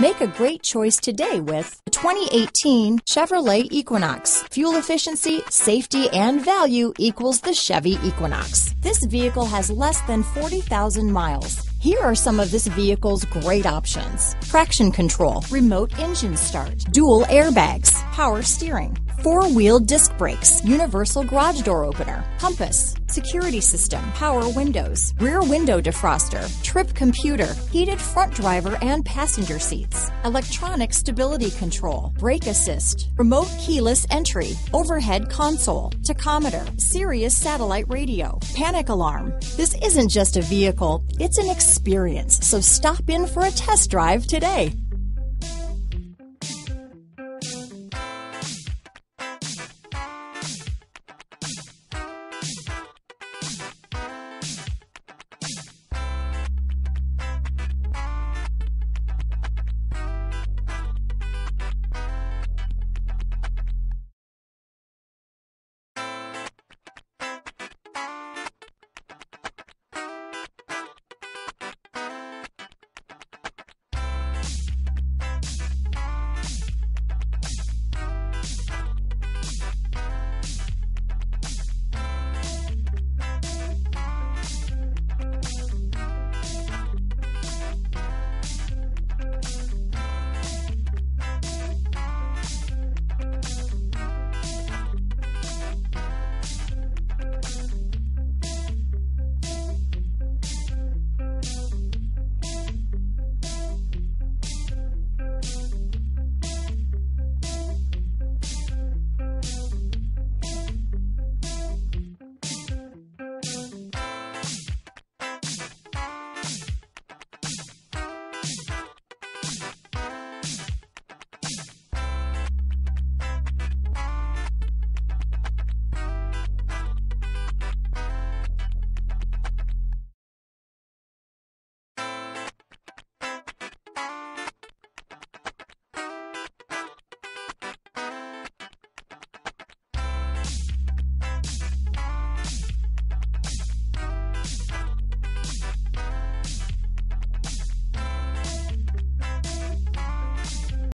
Make a great choice today with the 2018 Chevrolet Equinox. Fuel efficiency, safety, and value equals the Chevy Equinox. This vehicle has less than 40,000 miles. Here are some of this vehicle's great options. Traction control, remote engine start, dual airbags, power steering, four-wheel disc brakes, universal garage door opener, compass, security system, power windows, rear window defroster, trip computer, heated front driver and passenger seats, electronic stability control, brake assist, remote keyless entry, overhead console, tachometer, Sirius satellite radio, panic alarm. This isn't just a vehicle, it's an experience. So stop in for a test drive today.